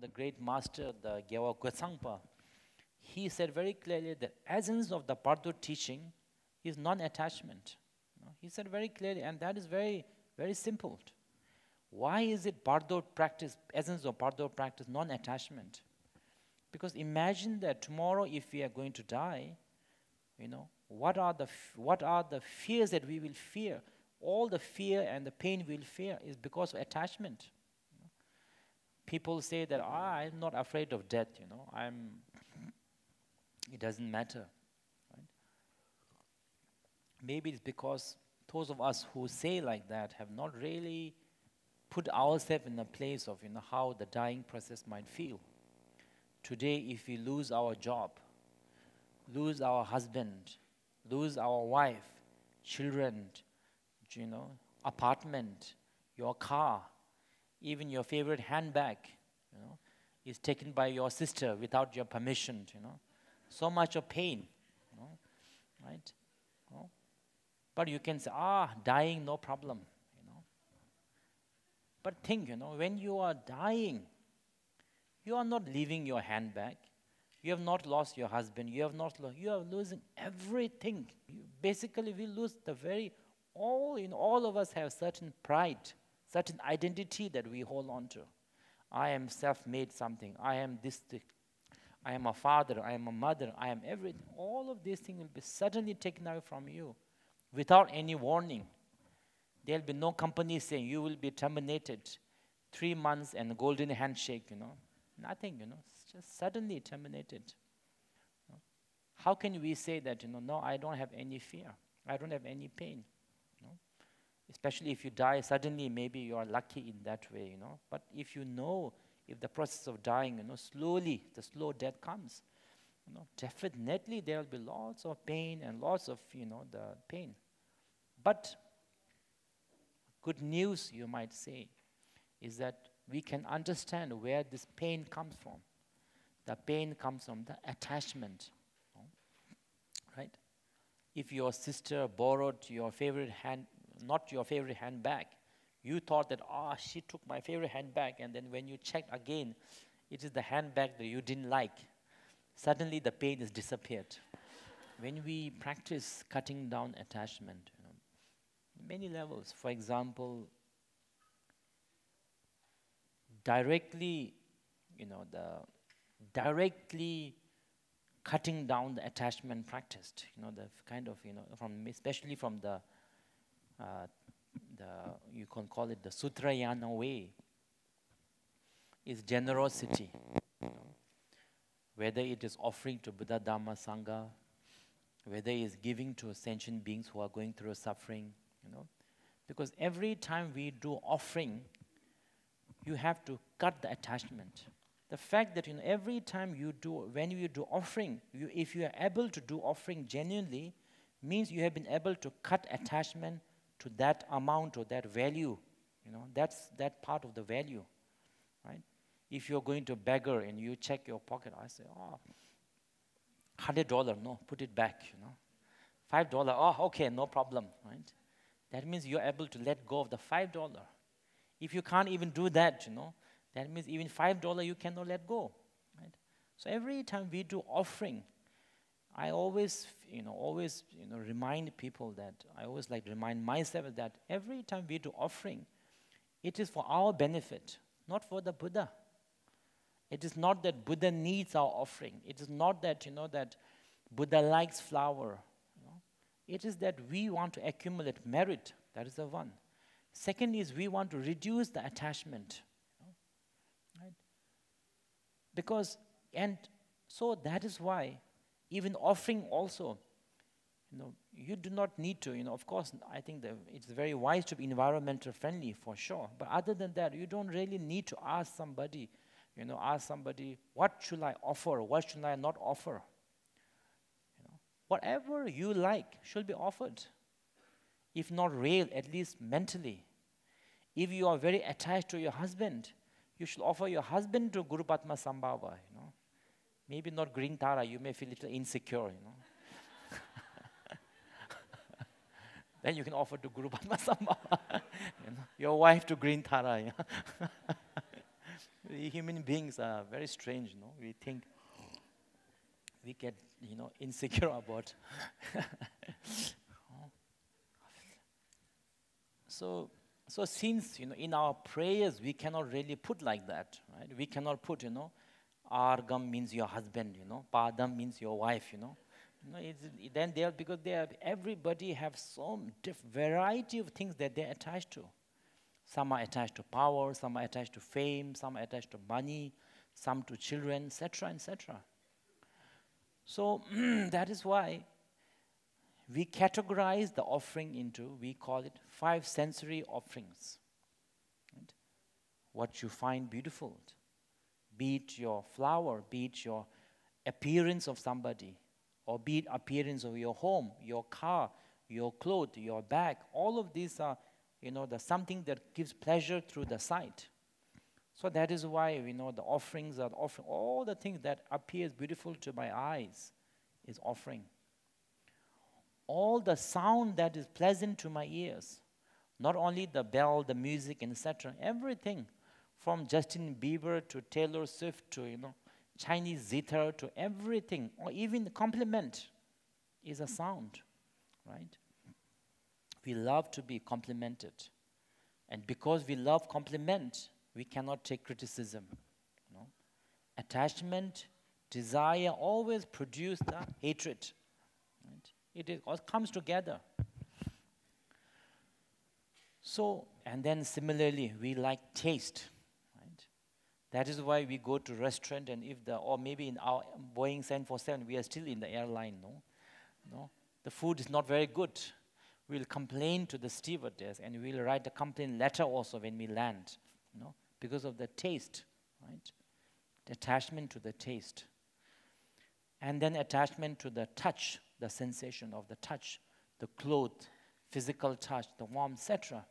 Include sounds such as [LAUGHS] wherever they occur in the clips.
the great master, the Gyalwa Götsangpa, he said very clearly the essence of the Bardo teaching is non-attachment. He said very clearly, and that is very, very simple. Why is it Bardo practice, essence of Bardo practice, non-attachment? Because imagine that tomorrow if we are going to die, you know, what are the, what are the fears that we will fear? All the fear and the pain we'll fear is because of attachment. People say that, ah, I'm not afraid of death, you know, I'm, it doesn't matter. Right? Maybe it's because those of us who say like that have not really put ourselves in a place of you know, how the dying process might feel. Today, if we lose our job, lose our husband, lose our wife, children, you know, apartment, your car, even your favorite handbag, you know, is taken by your sister without your permission, you know. So much of pain, you know, right? You know? But you can say, ah, dying, no problem, you know. But think, you know, when you are dying, you are not leaving your handbag. You have not lost your husband. You have not lost, you are losing everything. You basically, we lose the very, all, in all of us have certain pride, certain identity that we hold on to. I am self-made something. I am this, I am a father. I am a mother. I am everything. All of these things will be suddenly taken away from you without any warning. There will be no company saying you will be terminated. Three months and golden handshake, you know. Nothing, you know, it's just suddenly terminated. How can we say that, you know, no, I don't have any fear, I don't have any pain? You know? Especially if you die suddenly, maybe you are lucky in that way, you know. But if you know, if the process of dying, you know, slowly, the slow death comes, you know, definitely there will be lots of pain and lots of, you know, the pain. But good news, you might say, is that we can understand where this pain comes from. The pain comes from the attachment. Right? If your sister borrowed your favorite hand, not your favorite handbag, you thought that, ah, oh, she took my favorite handbag, and then when you check again, it is the handbag that you didn't like. Suddenly the pain has disappeared. when we practice cutting down attachment, you know, many levels, for example, directly, you know, the directly cutting down the attachment practiced, you know, the kind of, you know, from especially from the, uh, the you can call it the Sutrayana way, is generosity. Whether it is offering to Buddha Dhamma Sangha, whether it is giving to sentient beings who are going through suffering, you know, because every time we do offering, you have to cut the attachment. The fact that you know, every time you do, when you do offering, you, if you are able to do offering genuinely, means you have been able to cut attachment to that amount or that value. You know, that's that part of the value, right? If you're going to beggar and you check your pocket, I say, oh, hundred dollar, no, put it back. You know, five dollar, oh, okay, no problem, right? That means you're able to let go of the five dollar if you can't even do that, you know, that means even $5 you cannot let go. Right? So every time we do offering, I always, you know, always, you know, remind people that, I always like to remind myself that every time we do offering, it is for our benefit, not for the Buddha. It is not that Buddha needs our offering. It is not that, you know, that Buddha likes flower. You know? It is that we want to accumulate merit. That is the one. Second is we want to reduce the attachment. right? Because, and so that is why even offering also, you know, you do not need to, you know, of course, I think that it's very wise to be environmental friendly for sure. But other than that, you don't really need to ask somebody, you know, ask somebody, what should I offer? What should I not offer? You know, whatever you like should be offered if not real, at least mentally. If you are very attached to your husband, you should offer your husband to Guru Padma Sambhava. Maybe not green Tara, you may feel a little insecure, you know. [LAUGHS] then you can offer to Guru Padma [LAUGHS] Sambhava, you know, your wife to green Tara. You know? [LAUGHS] human beings are very strange, you know. We think we get, you know, insecure about. so, so since you know, in our prayers we cannot really put like that, right? We cannot put, you know, Argam means your husband, you know, Padam means your wife, you know. You know it, then they are because they have everybody have so diff- variety of things that they're attached to. Some are attached to power, some are attached to fame, some are attached to money, some to children, etc., etc. So [CLEARS THROAT] that is why we categorize the offering into, we call it five sensory offerings. Right? What you find beautiful, be it your flower, be it your appearance of somebody, or be it appearance of your home, your car, your clothes, your bag, all of these are you know, the something that gives pleasure through the sight. So that is why we know the offerings are offering all the things that appears beautiful to my eyes is offering. All the sound that is pleasant to my ears, not only the bell, the music, etc. Everything, from Justin Bieber to Taylor Swift to you know Chinese zither to everything, or even compliment, is a sound, right? we love to be complimented. And because we love compliment, we cannot take criticism. You know? Attachment, desire always produce the hatred. Right? It is, all comes together. So, and then similarly, we like taste. That is why we go to restaurant and if the, or maybe in our Boeing 747, we are still in the airline, no? No? The food is not very good we'll complain to the stewardess and we'll write a complaint letter also when we land, know, because of the taste, right? The attachment to the taste. And then attachment to the touch, the sensation of the touch, the cloth, physical touch, the warmth, etc.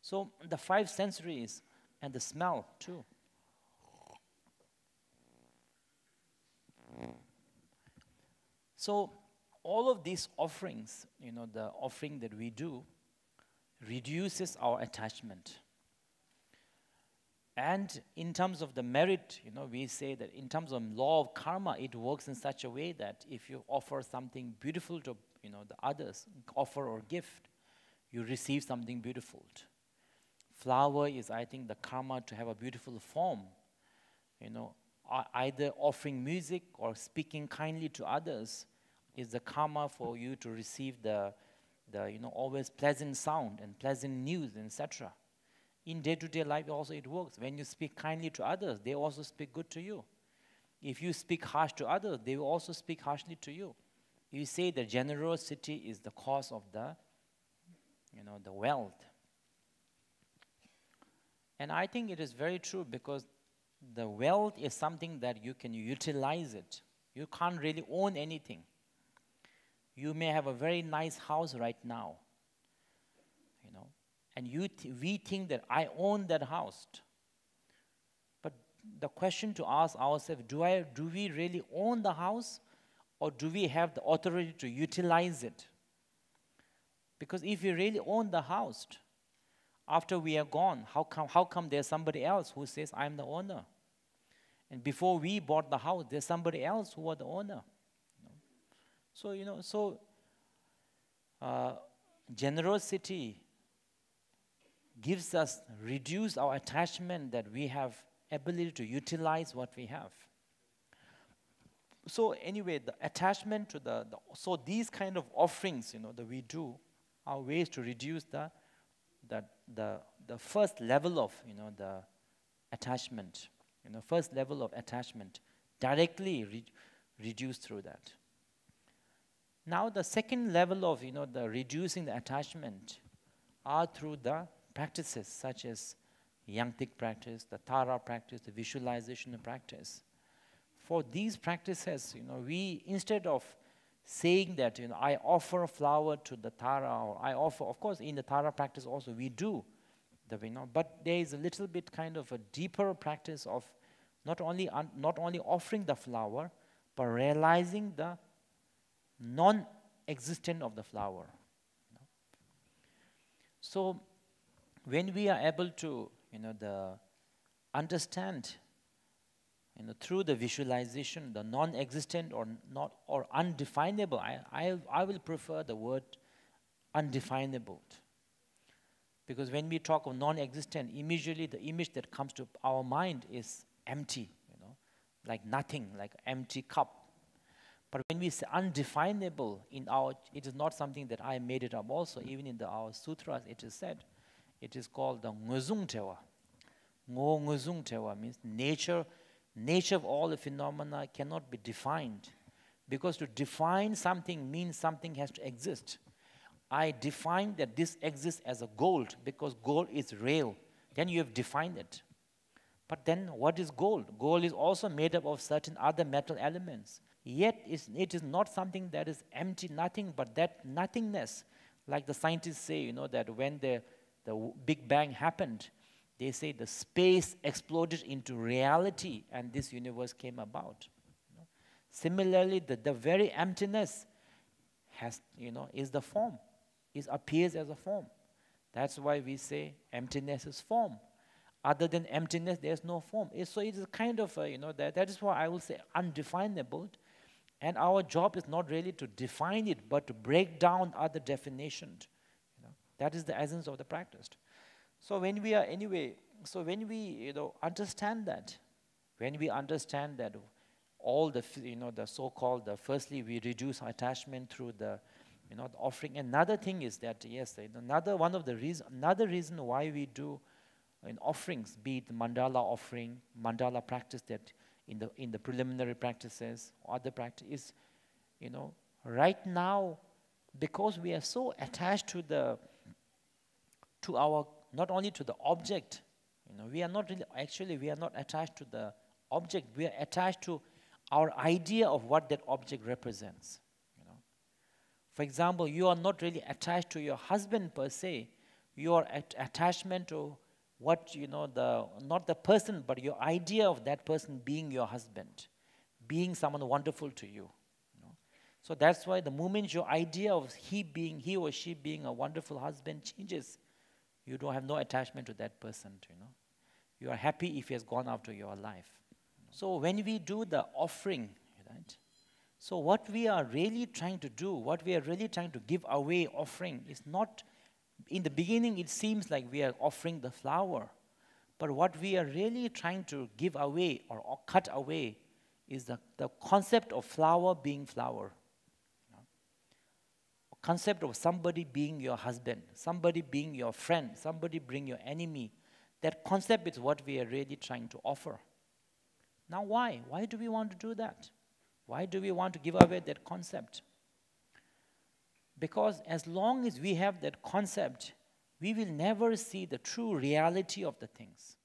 So the five sensories and the smell too. So all of these offerings, you know, the offering that we do, reduces our attachment. And in terms of the merit, you know, we say that in terms of law of karma, it works in such a way that if you offer something beautiful to, you know, the others, offer or gift, you receive something beautiful. Flower is, I think, the karma to have a beautiful form. You know, either offering music or speaking kindly to others is the karma for you to receive the, the you know, always pleasant sound and pleasant news, etc. In day-to-day life also it works. When you speak kindly to others, they also speak good to you. If you speak harsh to others, they will also speak harshly to you. You say that generosity is the cause of the, you know, the wealth. And I think it is very true because the wealth is something that you can utilize it. You can't really own anything. You may have a very nice house right now, you know, and you th- we think that I own that house. But the question to ask ourselves do, I, do we really own the house or do we have the authority to utilize it? Because if we really own the house, after we are gone, how come, how come there's somebody else who says, I'm the owner? And before we bought the house, there's somebody else who was the owner. So, you know, so uh, generosity gives us, reduce our attachment that we have ability to utilize what we have. So anyway, the attachment to the, the so these kind of offerings, you know, that we do are ways to reduce the, the, the, the first level of, you know, the attachment, you know, first level of attachment directly re- reduced through that. Now the second level of you know the reducing the attachment are through the practices such as Yangtik practice, the Tara practice, the visualization practice. For these practices, you know, we instead of saying that you know I offer a flower to the Tara or I offer, of course, in the Tara practice also we do the you know, but there is a little bit kind of a deeper practice of not only not only offering the flower, but realizing the non-existent of the flower. So when we are able to, you know, the understand you know, through the visualization, the non-existent or not or undefinable. I, I, I will prefer the word undefinable. Because when we talk of non-existent, immediately the image that comes to our mind is empty, you know, like nothing, like empty cup. But when we say undefinable in our, it is not something that I made it up also. Even in the, our sutras, it is said, it is called the nguzung tewa. Ngo nguzung tewa means nature nature of all the phenomena cannot be defined. Because to define something means something has to exist. I define that this exists as a gold because gold is real. Then you have defined it. But then what is gold? Gold is also made up of certain other metal elements. Yet it is not something that is empty, nothing, but that nothingness, like the scientists say, you know, that when the, the Big Bang happened, they say the space exploded into reality and this universe came about. You know? Similarly, the, the very emptiness has, you know, is the form it appears as a form. That's why we say emptiness is form. Other than emptiness, there's no form. It's, so it is kind of, you know, that, that is why I will say undefinable. And our job is not really to define it, but to break down other definitions. You know, that is the essence of the practice. So when we are, anyway, so when we, you know, understand that, when we understand that all the, you know, the so-called, the firstly, we reduce attachment through the you know, the offering. Another thing is that, yes, another one of the reason, another reason why we do in offerings, be it mandala offering, mandala practice that in the, in the preliminary practices, or other practice is, you know, right now, because we are so attached to the, to our, not only to the object, you know, we are not really, actually, we are not attached to the object, we are attached to our idea of what that object represents. For example, you are not really attached to your husband per se. Your at attachment to what, you know, the, not the person, but your idea of that person being your husband, being someone wonderful to you. you know? So that's why the moment your idea of he being, he or she being a wonderful husband changes, you don't have no attachment to that person, you know. You are happy if he has gone after your life. So when we do the offering, right, so, what we are really trying to do, what we are really trying to give away, offering, is not, in the beginning, it seems like we are offering the flower. But what we are really trying to give away or, or cut away is the, the concept of flower being flower. Concept of somebody being your husband, somebody being your friend, somebody being your enemy. That concept is what we are really trying to offer. Now, why? Why do we want to do that? Why do we want to give away that concept? Because as long as we have that concept, we will never see the true reality of the things.